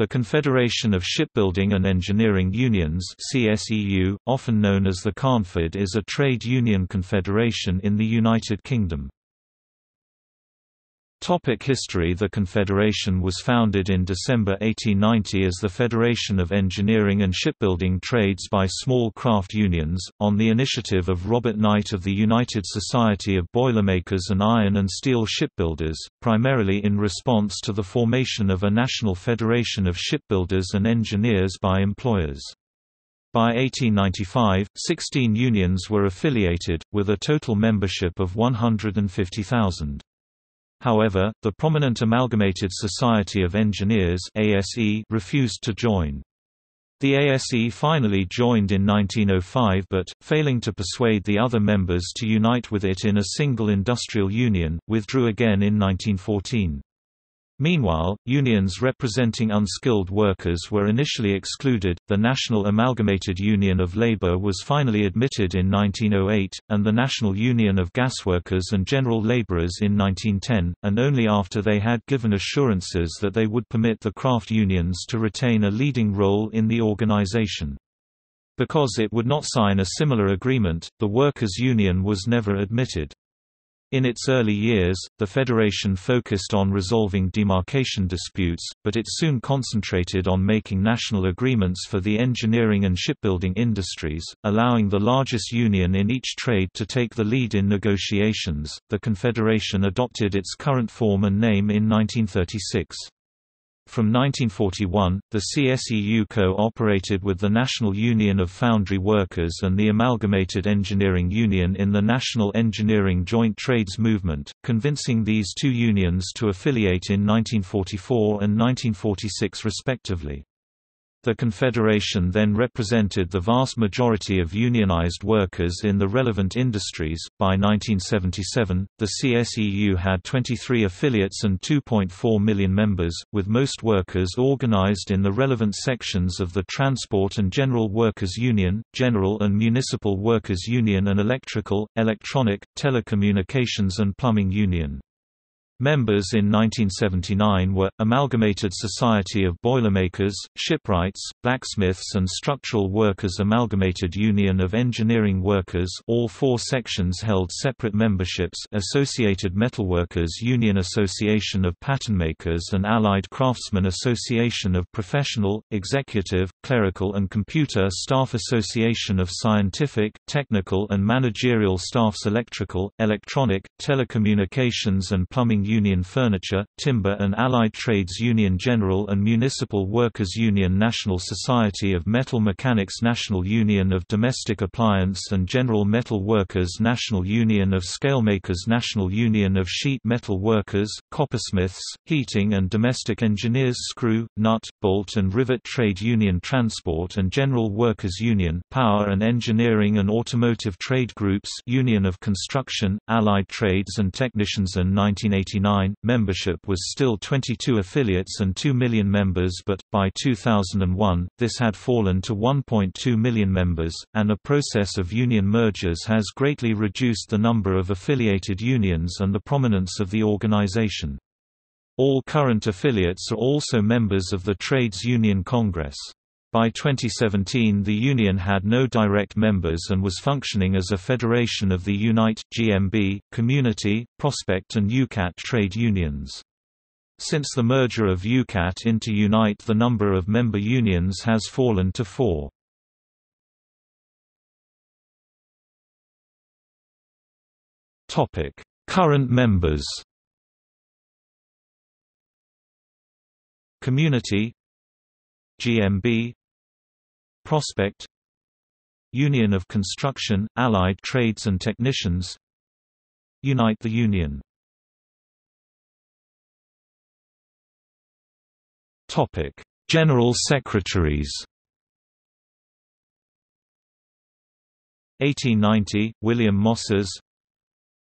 The Confederation of Shipbuilding and Engineering Unions CSEU, often known as the Confed is a trade union confederation in the United Kingdom. Topic history The Confederation was founded in December 1890 as the Federation of Engineering and Shipbuilding Trades by small craft unions, on the initiative of Robert Knight of the United Society of Boilermakers and Iron and Steel Shipbuilders, primarily in response to the formation of a national federation of shipbuilders and engineers by employers. By 1895, 16 unions were affiliated, with a total membership of 150,000. However, the prominent Amalgamated Society of Engineers ASE refused to join. The ASE finally joined in 1905 but, failing to persuade the other members to unite with it in a single industrial union, withdrew again in 1914. Meanwhile, unions representing unskilled workers were initially excluded. The National Amalgamated Union of Labour was finally admitted in 1908, and the National Union of Gasworkers and General Labourers in 1910, and only after they had given assurances that they would permit the craft unions to retain a leading role in the organisation. Because it would not sign a similar agreement, the Workers' Union was never admitted. In its early years, the Federation focused on resolving demarcation disputes, but it soon concentrated on making national agreements for the engineering and shipbuilding industries, allowing the largest union in each trade to take the lead in negotiations. The Confederation adopted its current form and name in 1936. From 1941, the CSEU co-operated with the National Union of Foundry Workers and the Amalgamated Engineering Union in the National Engineering Joint Trades Movement, convincing these two unions to affiliate in 1944 and 1946 respectively. The Confederation then represented the vast majority of unionized workers in the relevant industries. By 1977, the CSEU had 23 affiliates and 2.4 million members, with most workers organized in the relevant sections of the Transport and General Workers Union, General and Municipal Workers Union, and Electrical, Electronic, Telecommunications and Plumbing Union. Members in 1979 were, Amalgamated Society of Boilermakers, Shipwrights, Blacksmiths and Structural Workers Amalgamated Union of Engineering Workers all four sections held separate memberships Associated Metalworkers Union Association of Patternmakers and Allied Craftsmen Association of Professional, Executive, Clerical and Computer Staff Association of Scientific, Technical and Managerial Staffs Electrical, Electronic, Telecommunications and Plumbing Union Furniture, Timber and Allied Trades Union General and Municipal Workers Union National Society of Metal Mechanics National Union of Domestic Appliance and General Metal Workers National Union of Scalemakers National Union of Sheet Metal Workers, Coppersmiths, Heating and Domestic Engineers Screw, Nut, Bolt and Rivet Trade Union Transport and General Workers Union Power and Engineering and Automotive Trade Groups Union of Construction, Allied Trades and Technicians and 1989 1999, membership was still 22 affiliates and 2 million members but, by 2001, this had fallen to 1.2 million members, and a process of union mergers has greatly reduced the number of affiliated unions and the prominence of the organization. All current affiliates are also members of the Trades Union Congress. By 2017 the union had no direct members and was functioning as a federation of the Unite, GMB, Community, Prospect and UCATT trade unions. Since the merger of UCATT into Unite the number of member unions has fallen to four. Current members Community GMB Prospect Union of Construction, Allied Trades and Technicians Unite the Union Topic: General Secretaries 1890, William Mosses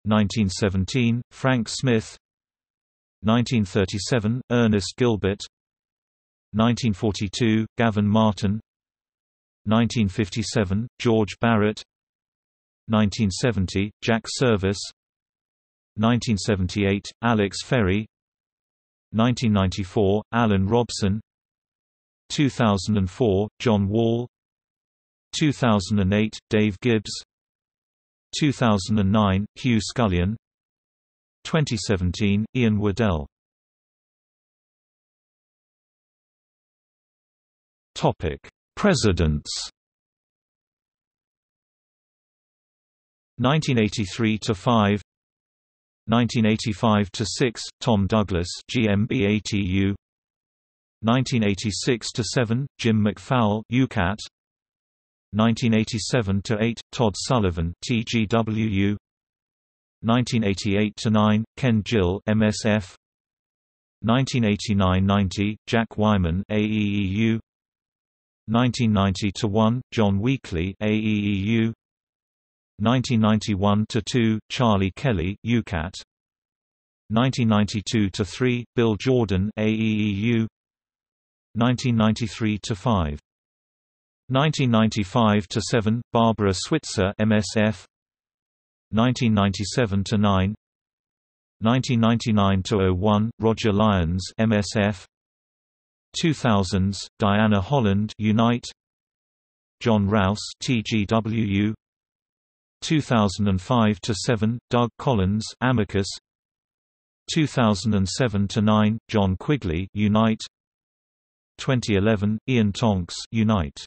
1917, Frank Smith 1937, Ernest Gilbert 1942, Gavin Martin 1957, George Barrett. 1970, Jack Service 1978, Alex Ferry. 1994, Alan Robson. 2004, John Wall. 2008, Dave Gibbs. 2009, Hugh Scullion. 2017, Ian Waddell Presidents. 1983 to 5 1985 to 6 Tom Douglas GMBATU 1986 to 7 Jim McFowell UCATT 1987 to 8 Todd Sullivan TGWU 1988 to 9 Ken Gill MSF 1989-90 Jack Wyman AEEU 1990 to 1 John Weekly AEEU 1991 to 2 Charlie Kelly UCATT 1992 to 3 Bill Jordan AEEU 1993 to 5 1995 to 7 Barbara Switzer MSF 1997 to 9 1999 to 01 Roger Lyons MSF 2000s Diana Holland Unite. John Rouse TGWU 2005 to 7 Doug Collins Amicus. 2007 to 9 John Quigley Unite. 2011 Ian Tonks Unite